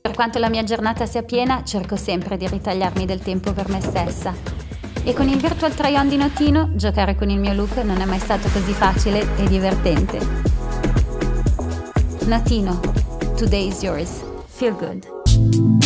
Per quanto la mia giornata sia piena, cerco sempre di ritagliarmi del tempo per me stessa. E con il virtual try-on di Notino, giocare con il mio look non è mai stato così facile e divertente. Notino, today is yours. Feel good.